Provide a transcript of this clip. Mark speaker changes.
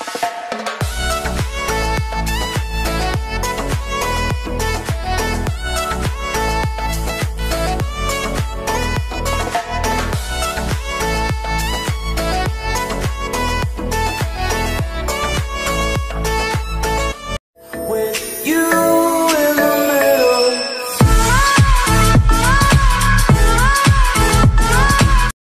Speaker 1: Bye.